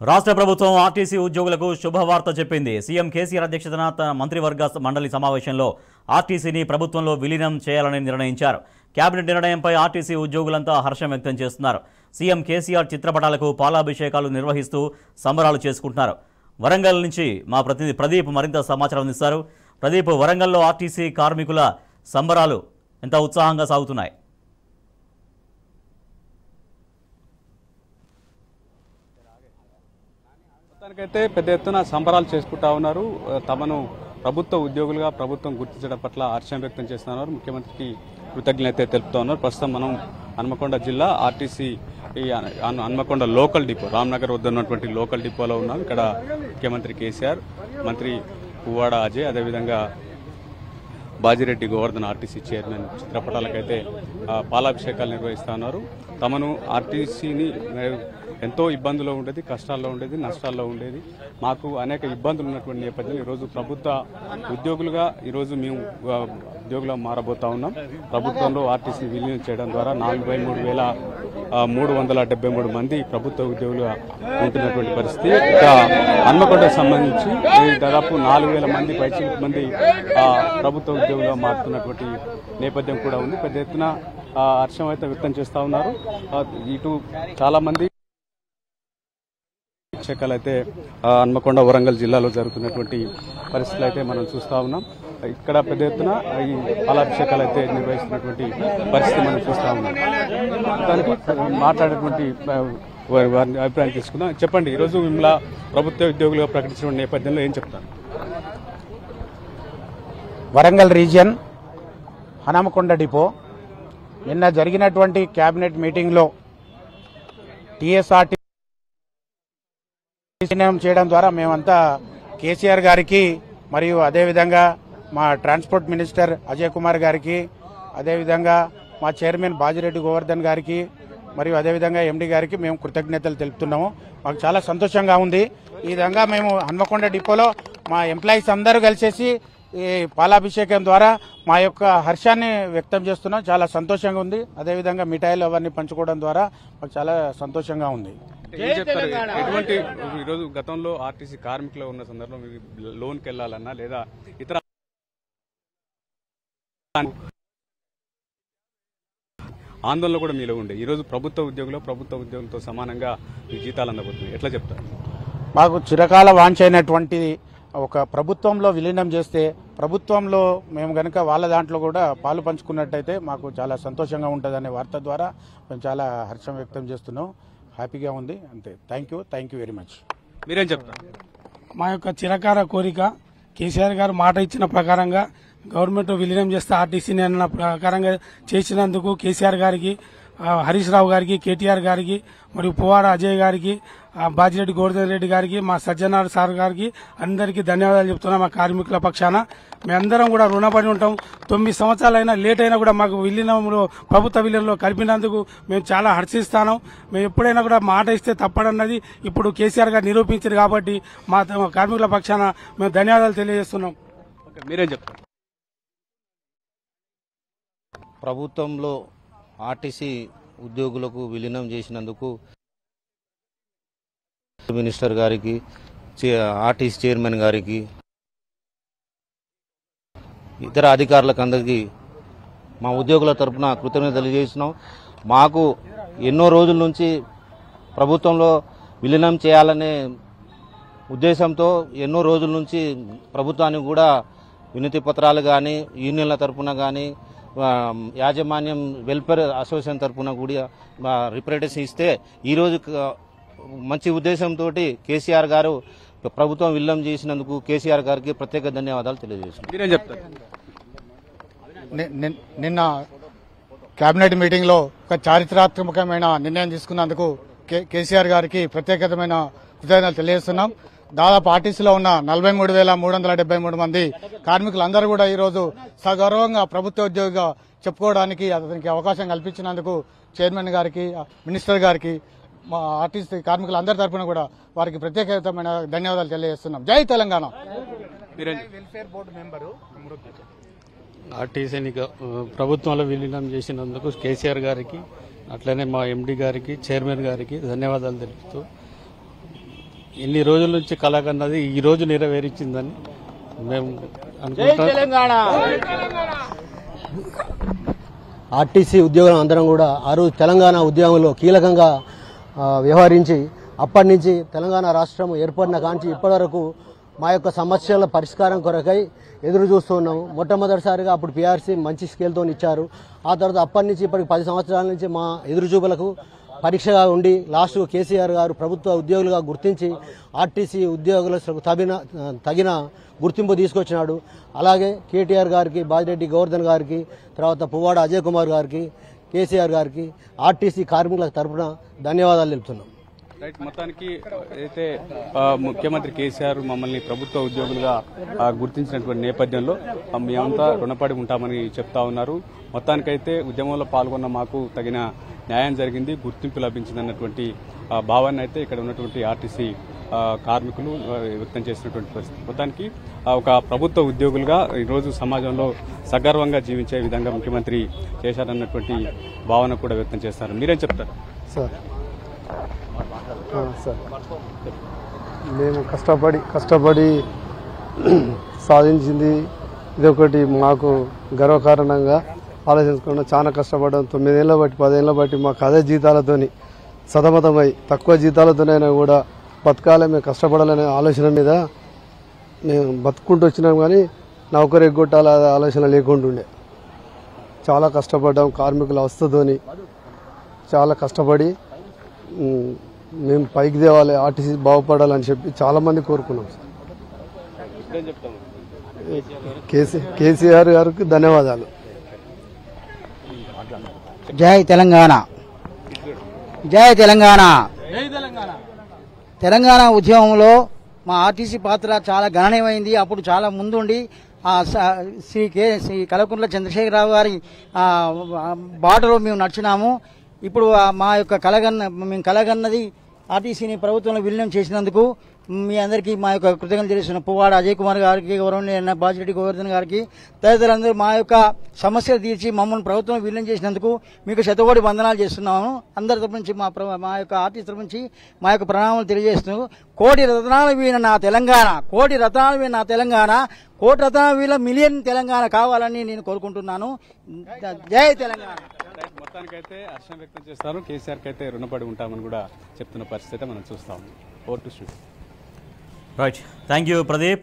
రాష్ట్ర ప్రభుత్వం ఆర్టీసీ ఉద్యోగులకు శుభవార్త చెప్పింది. సీఎం కేసీఆర్ అధ్యక్షతన తన మంత్రివర్గ మండలి సమావేశంలో ఆర్టీసీని ప్రభుత్వంలో విలీనం చేయాలని నిర్ణయించారు. కేబినెట్ నిర్ణయంపై ఆర్టీసీ ఉద్యోగులంతా హర్షం వ్యక్తం చేస్తున్నారు. సీఎం కేసీఆర్ చిత్రపటాలకు పాలాభిషేకాలు నిర్వహిస్తూ సంబరాలు చేసుకుంటున్నారు. వరంగల్ నుంచి మా ప్రతినిధి ప్రదీప్ మరింత సమాచారం అందిస్తారు. ప్రదీప్ వరంగల్లో ఆర్టీసీ కార్మికుల సంబరాలు ఎంత ఉత్సాహంగా సాగుతున్నాయి? మొత్తానికైతే పెద్ద ఎత్తున సంబరాలు చేసుకుంటా ఉన్నారు. తమను ప్రభుత్వ ఉద్యోగులుగా ప్రభుత్వం గుర్తించడం పట్ల హర్షం వ్యక్తం చేస్తున్నారు. ముఖ్యమంత్రికి కృతజ్ఞత తెలుపుతా ఉన్నారు. ప్రస్తుతం మనం హన్మకొండ జిల్లా ఆర్టీసీ ఈ హన్మకొండ లోకల్ డిపో రామ్నగర్ వద్ద ఉన్నటువంటి లోకల్ డిపోలో ఉన్నాం. ఇక్కడ ముఖ్యమంత్రి కేసీఆర్ మంత్రి పువ్వాడ అజయ్ అదేవిధంగా బాజిరెడ్డి గోవర్ధన్ ఆర్టీసీ చైర్మన్ చిత్రపటాలకైతే పాలాభిషేకాలు నిర్వహిస్తా ఉన్నారు. తమను ఆర్టీసీని ఎంతో ఇబ్బందులో ఉండేది కష్టాల్లో ఉండేది నష్టాల్లో ఉండేది. మాకు అనేక ఇబ్బందులు ఉన్నటువంటి నేపథ్యంలో ఈరోజు ప్రభుత్వ ఉద్యోగులుగా ఈరోజు మేము ఆ, ఉద్యోగులుగా మారబోతా ఉన్నాం. ప్రభుత్వంలో ఆర్టీసీ విలీనం చేయడం ద్వారా నలభై మూడు వేల మూడు వందల డెబ్బై మూడు మంది ప్రభుత్వ ఉద్యోగులుగా ఉంటున్నటువంటి పరిస్థితి. ఇక హన్మకొండకు సంబంధించి దాదాపు నాలుగు వేల మంది పైచి మంది ప్రభుత్వ ఉద్యోగులుగా మారుతున్నటువంటి నేపథ్యం కూడా ఉంది. పెద్ద ఎత్తున హర్షం అయితే వ్యక్తం చేస్తా ఉన్నారు. ఇటు చాలా మంది అయితే హన్మకొండ వరంగల్ జిల్లాలో జరుగుతున్నటువంటి పరిస్థితులు అయితే మనం చూస్తా ఉన్నాం. ఇక్కడ పెద్ద ఎత్తున ఈ పాలాభిషేకాలు అయితే నిర్వహిస్తున్నటువంటి పరిస్థితి మనం చూస్తా ఉన్నాం. దానికి మాట్లాడేటువంటి వారిని అభిప్రాయం తీసుకుందాం. చెప్పండి ఈరోజు మిమ్మల్ని ప్రభుత్వ ఉద్యోగులుగా ప్రకటించిన నేపథ్యంలో ఏం చెప్తారు? వరంగల్ రీజియన్ హనమకొండ డిపో నిన్న జరిగినటువంటి కేబినెట్ మీటింగ్లో టీఎస్ఆర్టీ చేయడం ద్వారా మేమంతా కేసీఆర్ గారికి మరియు అదేవిధంగా మా ట్రాన్స్పోర్ట్ మినిస్టర్ అజయ్ కుమార్ గారికి అదేవిధంగా మా చైర్మన్ బాజిరెడ్డి గోవర్ధన్ గారికి మరియు అదేవిధంగా ఎండి గారికి మేము కృతజ్ఞతలు తెలుపుతున్నాము. మాకు చాలా సంతోషంగా ఉంది. ఈ విధంగా మేము హన్మకొండ డిపోలో మా ఎంప్లాయీస్ అందరూ కలిసేసి ఈ పాలాభిషేకం ద్వారా మా యొక్క హర్షాన్ని వ్యక్తం చేస్తున్నాం. చాలా సంతోషంగా ఉంది. అదేవిధంగా మిఠాయిలు అవన్నీ పంచుకోవడం ద్వారా మాకు చాలా సంతోషంగా ఉంది. ఎటువంటి ఈరోజు గతంలో ఆర్టీసీ కార్మికులు ఉన్న సందర్భంలో మీరు లోన్కి వెళ్ళాలన్నా లేదా ఇతర ఆందోళన కూడా మీలో ఉండే. ఈరోజు ప్రభుత్వ ఉద్యోగులు ప్రభుత్వ ఉద్యోగులతో సమానంగా మీ జీతాలు అందబోతుంది ఎట్లా చెప్తారు? మాకు చిరకాల వాంఛైనటువంటి ఒక ప్రభుత్వంలో విలీనం చేస్తే ప్రభుత్వంలో మేము గనక వాళ్ళ దాంట్లో కూడా పాలు పంచుకున్నట్టయితే మాకు చాలా సంతోషంగా ఉంటుందనే వార్త ద్వారా మేము చాలా హర్షం వ్యక్తం చేస్తున్నాం. హ్యాపీగా ఉంది. అంతే. Thank you thank you very much మీరేం చెప్తారు? మా యొక్క చిరకార కోరిక కేసీఆర్ గారు మాట ఇచ్చిన ప్రకారంగా గవర్నమెంట్ విలీనం చేస్తే ఆర్టీసీని అన్న ప్రకారంగా చేసినందుకు కేసీఆర్ గారికి హరీష్ రావు గారికి కేటీఆర్ గారికి మరియు పువ్వాడ అజయ్ గారికి బాజిరెడ్డి గోవర్ధన్ రెడ్డి గారికి మా సజ్జనార్ సార్ గారికి అందరికీ ధన్యవాదాలు చెప్తున్నాం మా కార్మికుల పక్షాన. మేమందరం కూడా రుణపడి ఉంటాం. తొమ్మిది సంవత్సరాలైనా లేట్ అయినా కూడా మాకు విలీనంలో ప్రభుత్వ విలీనంలో కలిపినందుకు మేము చాలా హర్షిస్తాను మేము ఎప్పుడైనా కూడా మాట ఇస్తే తప్పడన్నది ఇప్పుడు కేసీఆర్ గారు నిరూపించారు కాబట్టి మా కార్మికుల పక్షాన మేము ధన్యవాదాలు తెలియజేస్తున్నాం. మీరేం చెప్తారు? ప్రభుత్వంలో ఆర్టీసీ ఉద్యోగులకు విలీనం చేసినందుకు మినిస్టర్ గారికి చే- ఆర్టీసీ చైర్మన్ గారికి ఇతర అధికారులకు అందరికీ మా ఉద్యోగుల తరపున కృతజ్ఞతలు తెలియజేస్తున్నాం. మాకు ఎన్నో రోజుల నుంచి ప్రభుత్వంలో విలీనం చేయాలనే ఉద్దేశంతో ఎన్నో రోజుల నుంచి ప్రభుత్వానికి కూడా వినతి పత్రాలు కానీ యూనియన్ల తరపున కానీ యాజమాన్యం వెల్ఫేర్ అసోసియేషన్ తరపున కూడా రిప్రజెంటేషన్ ఇస్తే ఈరోజు మంచి ఉద్దేశంతో కేసీఆర్ గారు ప్రభుత్వం విల్లం చేసినందుకు కేసీఆర్ గారికి ప్రత్యేక ధన్యవాదాలు తెలియజేస్తున్నాం. మీరేం చెప్తారు? ని- ని- నిన్న కేబినెట్ మీటింగ్లో ఒక చారిత్రాత్మకమైన నిర్ణయం తీసుకున్నందుకు కే- కేసీఆర్ గారికి ప్రత్యేకమైన కృతజ్ఞతలు తెలియజేస్తున్నాం. దాదాపు ఆర్టీసీలో ఉన్న నలభై మూడు వేల మూడు వందల డెబ్బై మూడు మంది కార్మికులందరూ కూడా ఈరోజు సగౌరవంగా ప్రభుత్వ ఉద్యోగిగా చెప్పుకోవడానికి అతనికి అవకాశం కల్పించినందుకు చైర్మన్ గారికి మినిస్టర్ గారికి మా ఆర్టీసీ కార్మికులందరి తరపున కూడా వారికి ప్రత్యేకమైన ధన్యవాదాలు తెలియజేస్తున్నాం. జై తెలంగాణ. మీరేం వెల్ఫేర్ బోర్డు మెంబరు ఆర్టీసీని ప్రభుత్వంలో విలీనం చేసినందుకు కేసీఆర్ గారికి అట్లనే మా ఎండి గారికి చైర్మన్ గారికి ధన్యవాదాలు తెలుపుతూ ఇన్ని రోజుల నుంచి కలగన్నది ఈ రోజు నెరవేరించిందని మేము అనుకుంటాం. ఆర్టీసీ ఉద్యోగులం అందరం కూడా ఆ రోజు తెలంగాణ ఉద్యమంలో కీలకంగా వ్యవహరించి అప్పటి నుంచి తెలంగాణ రాష్ట్రం ఏర్పడిన కాంచి ఇప్పటివరకు మా యొక్క సమస్యల పరిష్కారం కొరకై ఎదురు చూస్తున్నాము మొట్టమొదటిసారిగా అప్పుడు పీఆర్సీ మంచి స్కేల్తో ఇచ్చారు. ఆ తర్వాత అప్పటి నుంచి ఇప్పటికి పది సంవత్సరాల నుంచి మా ఎదురుచూపులకు పరీక్షగా ఉండి లాస్ట్ కేసీఆర్ గారు ప్రభుత్వ ఉద్యోగులుగా గుర్తించి ఆర్టీసీ ఉద్యోగులకు తగిన తగిన గుర్తింపు తీసుకొచ్చినాడు. అలాగే కేటీఆర్ గారికి బాజిరెడ్డి గోవర్ధన్ గారికి తర్వాత పువ్వాడ అజయ్ కుమార్ గారికి కేసీఆర్ గారికి ఆర్టీసీ కార్మికుల తరపున ధన్యవాదాలు తెలుపుతున్నాం. రైట్ మొత్తానికి అయితే ముఖ్యమంత్రి కేసీఆర్ మమ్మల్ని ప్రభుత్వ ఉద్యోగులుగా గుర్తించినటువంటి నేపథ్యంలో మేమంతా రుణపడి ఉంటామని చెప్తా ఉన్నారు. మొత్తానికైతే ఉద్యమంలో పాల్గొన్న మాకు తగిన న్యాయం జరిగింది గుర్తింపు లభించిందన్నటువంటి ఆ, భావాన్ని అయితే ఇక్కడ ఉన్నటువంటి ఆర్టీసీ కార్మికులు వ్యక్తం చేసినటువంటి పరిస్థితి. మొత్తానికి ఒక ప్రభుత్వ ఉద్యోగులుగా ఈరోజు సమాజంలో సగర్వంగా జీవించే విధంగా ముఖ్యమంత్రి చేశారన్నటువంటి భావన కూడా వ్యక్తం చేస్తారు. మీరేం చెప్తారు? సార్. సార్. మేము కష్టపడి కష్టపడి సాధించింది. ఇదొకటి మాకు గర్వకారణంగా ఆలోచించుకున్నాం చాలా కష్టపడ్డాం. తొమ్మిదేళ్ళ బట్టి పదేళ్ళ బట్టి మాకు అదే జీతాలతోని సతమతమై తక్కువ జీతాలతోనైనా కూడా బతకాలే మేము కష్టపడాలనే ఆలోచన మీద మేము బతుకుంటూ వచ్చినాం కానీ నౌకరు ఎగ్గొట్టాల ఆలోచన లేకుంటుండే చాలా కష్టపడ్డాం కార్మికుల అవస్థతోని చాలా కష్టపడి మేము పైకి తేవాలి ఆర్టీసీ బాగుపడాలని చెప్పి చాలా మంది కోరుకున్నాం. సార్ కేసీ కేసీఆర్ గారికి ధన్యవాదాలు. జై తెలంగాణ. జై తెలంగాణ. తెలంగాణ ఉద్యమంలో మా ఆర్టీసీ పాత్ర చాలా గణనీయమైంది. అప్పుడు చాలా ముందుండి స- శ్రీ కే శ్రీ కలకుంట్ల చంద్రశేఖరరావు గారి బాటలో మేము నడిచినాము. ఇప్పుడు మా యొక్క కలగన్న మేము కలగన్నది ఆర్టీసీని ప్రభుత్వంలో విలీనం చేసినందుకు మీ అందరికీ మా యొక్క కృతజ్ఞతలు తెలుస్తున్న పువ్వాడ అజయ్ కుమార్ గారికి గౌరవనీయ బాజిరెడ్డి గోవర్ధన్ గారికి తదితరులందరూ మా యొక్క సమస్యలు తీర్చి మమ్మల్ని ప్రభుత్వం విలీనం చేసినందుకు మీకు శతకోటి వందనాలు చేస్తున్నాము. అందరి తరపు నుంచి మా ప్ర- మా యొక్క ఆర్టీసీ తరపు నుంచి మా యొక్క ప్రణామాలు తెలియజేస్తూ కోటి రత్నాల వీణ నా తెలంగాణ కోటి రత్నాలు వీణ నా తెలంగాణ కోటి రత్నాల వీళ్ళ మిలియన్ తెలంగాణ కావాలని నేను కోరుకుంటున్నాను. జై తెలంగాణ. మొత్తానికైతే హర్షం వ్యక్తం చేస్తారు కేసీఆర్కి అయితే రుణపడి ఉంటామని కూడా చెప్తున్న పరిస్థితి మనం చూస్తాము over to studio right thank you Pradeep